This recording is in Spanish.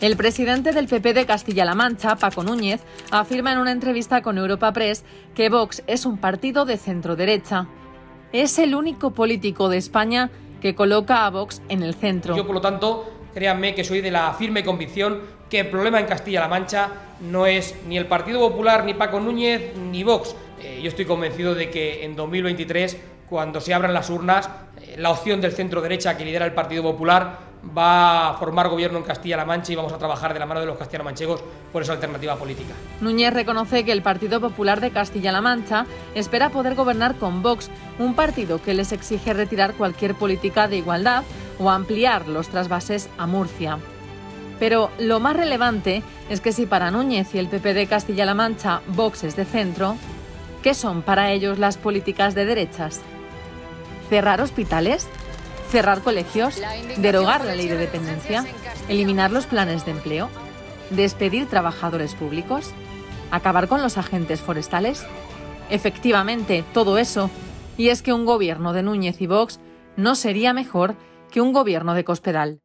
El presidente del PP de Castilla-La Mancha, Paco Núñez, afirma en una entrevista con Europa Press que Vox es un partido de centro-derecha. Es el único político de España que coloca a Vox en el centro. Yo, por lo tanto, créanme que soy de la firme convicción que el problema en Castilla-La Mancha no es ni el Partido Popular, ni Paco Núñez, ni Vox. Eh, yo estoy convencido de que en 2023, cuando se abran las urnas, eh, la opción del centro-derecha que lidera el Partido Popular va a formar gobierno en Castilla-La Mancha y vamos a trabajar de la mano de los castellano-manchegos por esa alternativa política. Núñez reconoce que el Partido Popular de Castilla-La Mancha espera poder gobernar con Vox, un partido que les exige retirar cualquier política de igualdad o ampliar los trasvases a Murcia. Pero lo más relevante es que si para Núñez y el PP de Castilla-La Mancha Vox es de centro, ¿qué son para ellos las políticas de derechas? ¿Cerrar hospitales? Cerrar colegios, derogar la ley de dependencia, eliminar los planes de empleo, despedir trabajadores públicos, acabar con los agentes forestales. Efectivamente, todo eso. Y es que un gobierno de Núñez y Vox no sería mejor que un gobierno de Cospedal.